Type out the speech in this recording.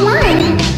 one,